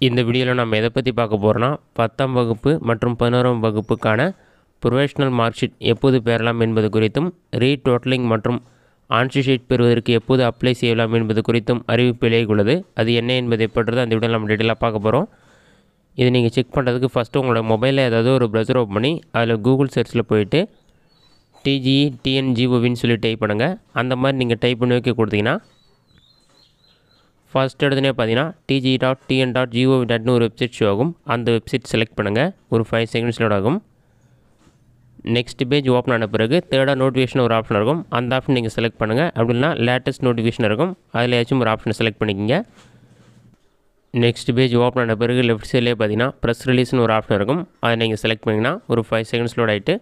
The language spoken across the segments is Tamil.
இந்த வீடியோவில் நம்ம எதை பற்றி பார்க்க போகிறோன்னா பத்தாம் வகுப்பு மற்றும் பதினோராம் வகுப்புக்கான ப்ரொஃபஷனல் மார்க் ஷீட் எப்போது பெறலாம் என்பது குறித்தும் ரீடோட்டலிங் மற்றும் ஆன்சி ஷீட் பெறுவதற்கு எப்போது அப்ளை செய்யலாம் என்பது குறித்தும் அறிவிப்பு உள்ளது. அது என்ன என்பதை பற்றி அந்த வீடியோ நம்ம டீட்டெயிலாக பார்க்க போகிறோம் இது நீங்கள் செக் பண்ணுறதுக்கு ஃபஸ்ட்டு உங்களோட மொபைலில் ஏதாவது ஒரு ப்ரௌசர் ஓப்பன் பண்ணி அதில் கூகுள் சர்ச்சில் போயிட்டு டிஜிஇ டிஎன்ஜிஓவின்னு சொல்லி டைப் பண்ணுங்கள் அந்த மாதிரி நீங்கள் டைப் பண்ணி வைக்க கொடுத்தீங்கன்னா ஃபர்ஸ்ட் எடுத்துனே பார்த்தீங்கன்னா DG dot TN dot GOV டாட்னு ஒரு வெப்சைட் ஷோ ஆகும். அந்த வெப்சைட் செலக்ட் பண்ணுங்கள் ஒரு ஃபைவ் செகண்ட்ஸ் லோட் ஆகும். நெக்ஸ்ட் பேஜ் ஓப்பன் ஆன பிறகு தேர்டாக நோட்டிஃபிகேஷன் ஒரு ஆப்ஷன் இருக்கும். அந்த ஆப்ஷன் நீங்கள் செலக்ட் பண்ணுங்கள் அப்படின்னா லேட்டஸ்ட் நோட்டிஃபிகேஷன் இருக்கும். அதில் ஏதாச்சும் ஒரு ஆப்ஷனை செலக்ட் பண்ணிக்கிங்க. நெக்ஸ்ட் பேஜ் ஓப்பன் ஆன பிறகு லெஃப்ட் சைட்லேயே பார்த்தீங்கன்னா ப்ரெஸ் ரிலீஸ்னு ஒரு ஆப்ஷன் இருக்கும். அதை நீங்கள் செலக்ட் பண்ணிங்கன்னா ஒரு ஃபைவ் செகண்ட்ஸ் லோட் ஆகிட்டு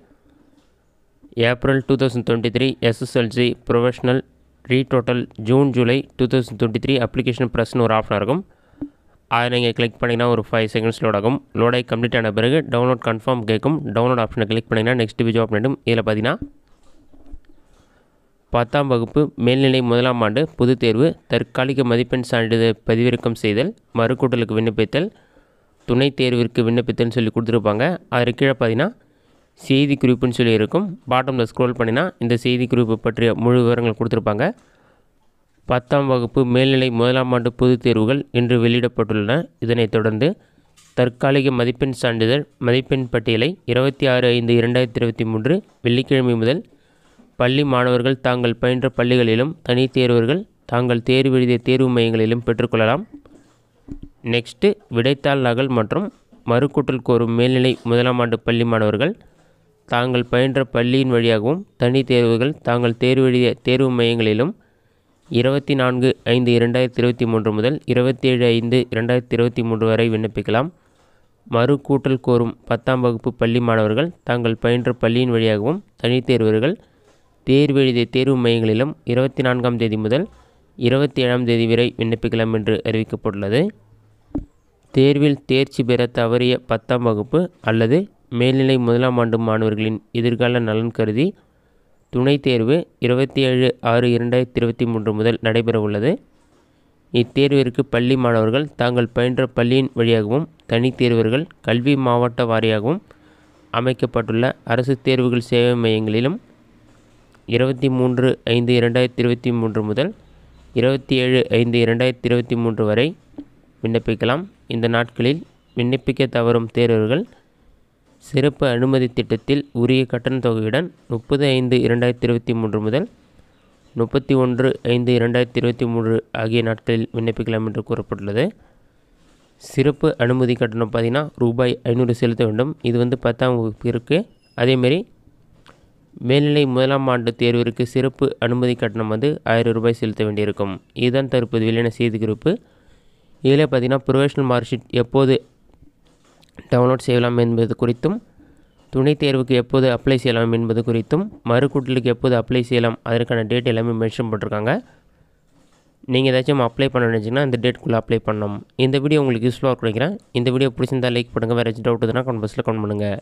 April two thousand twenty three SSLC professional retotal June July two thousand twenty three application ப்ரெஸ்னு ஒரு ஆப்ஷன் இருக்கும். அதை நீங்கள் கிளிக் பண்ணிங்கன்னா ஒரு ஃபைவ் செகண்ட்ஸ் லோட் ஆகும். லோட் ஆகி கம்ப்ளீட் ஆன பிறகு டவுன்லோட் கன்ஃபார்ம் கேட்கும். டவுன்லோட் ஆப்ஷனை கிளிக் பண்ணிங்கன்னா நெக்ஸ்ட் பேஜ் ஓப்பன் ஆகிடும் இதில் பார்த்தீங்கன்னா பத்தாம் வகுப்பு மேல்நிலை முதலாம் ஆண்டு பொதுத் தேர்வு தற்காலிக மதிப்பெண் சான்றிதழ் பதிவிறக்கம் செய்தல் மறுக்கூட்டலுக்கு விண்ணப்பித்தல் துணைத் தேர்விற்கு விண்ணப்பித்தல்னு சொல்லி கொடுத்துருப்பாங்க. அதற்கு கீழே பார்த்தீங்கன்னா செய்தி குறிப்புன்னு சொல்லி இருக்கும் பாட்டமில் ஸ்க்ரோல் பண்ணினா இந்த செய்தி குறிப்பு பற்றிய முழு விவரங்கள் கொடுத்துருப்பாங்க. பத்தாம் வகுப்பு மேல்நிலை முதலாம் ஆண்டு பொதுத் தேர்வுகள் இன்று வெளியிடப்பட்டுள்ளன. இதனைத் தொடர்ந்து தற்காலிக மதிப்பெண் சான்றிதழ் மதிப்பெண் பட்டியலை இருபத்தி ஆறு ஐந்து இரண்டாயிரத்தி இருபத்தி மூன்று வெள்ளிக்கிழமை முதல் பள்ளி மாணவர்கள் தாங்கள் பயின்ற பள்ளிகளிலும் தனித் தேர்வர்கள் தாங்கள் தேர்வு எழுதிய தேர்வு மையங்களிலும் பெற்றுக்கொள்ளலாம். நெக்ஸ்ட்டு விடைத்தாள் நகல் மற்றும் மறுக்கூட்டல் கோரும் மேல்நிலை முதலாம் ஆண்டு பள்ளி மாணவர்கள் தாங்கள் பயின்ற பள்ளியின் வழியாகவும் தனி தேர்வுகள் தாங்கள் தேர்வு எழுதிய தேர்வு மையங்களிலும் இருபத்தி நான்கு ஐந்து இரண்டாயிரத்தி இருபத்தி மூன்று முதல் இருபத்தி ஏழு ஐந்து இரண்டாயிரத்தி இருபத்தி மூன்று வரை விண்ணப்பிக்கலாம். மறு கூட்டல் கோரும் பத்தாம் வகுப்பு பள்ளி மாணவர்கள் தாங்கள் பயின்ற பள்ளியின் வழியாகவும் தனித் தேர்வர்கள் தேர்வு எழுதிய தேர்வு மையங்களிலும் இருபத்தி நான்காம் தேதி முதல் இருபத்தி ஏழாம் தேதி வரை விண்ணப்பிக்கலாம் என்று அறிவிக்கப்பட்டுள்ளது. தேர்வில் தேர்ச்சி பெற தவறிய பத்தாம் வகுப்பு அல்லது மேல்நிலை முதலாம் ஆண்டு மாணவர்களின் எதிர்கால நலன் கருதி துணைத் தேர்வு இருபத்தி ஏழு ஆறு இரண்டாயிரத்தி இருபத்தி மூன்று முதல் நடைபெற உள்ளது இத்தேர்விற்கு பள்ளி மாணவர்கள் தாங்கள் பயின்ற பள்ளியின் வழியாகவும் தனித் தேர்வர்கள் கல்வி மாவட்ட வாரியாகவும் அமைக்கப்பட்டுள்ள அரசு தேர்வுகள் சேவை மையங்களிலும் இருபத்தி மூன்று ஐந்து இரண்டாயிரத்தி இருபத்தி மூன்று முதல் இருபத்தி ஏழு ஐந்து இரண்டாயிரத்தி இருபத்தி மூன்று வரை விண்ணப்பிக்கலாம். இந்த நாட்களில் விண்ணப்பிக்க தவறும் தேர்வர்கள் சிறப்பு அனுமதி திட்டத்தில் உரிய கட்டணத் தொகையுடன் முப்பது ஐந்து இரண்டாயிரத்தி இருபத்தி மூன்று முதல் முப்பத்தி ஒன்று ஐந்து இரண்டாயிரத்தி இருபத்தி மூன்று ஆகிய நாட்களில் விண்ணப்பிக்கலாம் என்று கூறப்பட்டுள்ளது. சிறப்பு அனுமதி கட்டணம் பார்த்திங்கன்னா ரூபாய் ஐநூறு செலுத்த வேண்டும். இது வந்து பத்தாம் வகுப்பிற்கு அதேமாரி மேல்நிலை முதலாம் ஆண்டு தேர்விற்கு சிறப்பு அனுமதி கட்டணம் வந்து ஆயிரம் ரூபாய் செலுத்த வேண்டியிருக்கும். இதுதான் தற்போது வெளியான செய்தி குறிப்பு இதில் பார்த்திங்கன்னா ப்ரொஃபஷனல் மார்க்ஷீட் எப்போது டவுன்லோட் செய்யலாம் என்பது குறித்தும் துணைத் தேர்வுக்கு எப்போது அப்ளை செய்யலாம் என்பது குறித்தும் மறுக்கூட்டலுக்கு எப்போது அப்ளை செய்யலாம் அதற்கான டேட் எல்லாமே மென்ஷன் பண்ணிருக்காங்க நீங்கள் ஏதாச்சும் அப்ளை பண்ண நினச்சிங்கன்னா இந்த டேட்குள்ளே அப்ளை பண்ணணும். இந்த வீடியோ உங்களுக்கு யூஸ்ஃபுல்லாக நினைக்கிறேன். இந்த வீடியோ பிடிச்சிருந்தா லைக் பண்ணுங்கள் வேறு ஏதாச்சும் டவுட் எதுனா கமெண்ட் பாக்ஸில் கமெண்ட் பண்ணுங்கள்